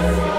Yes.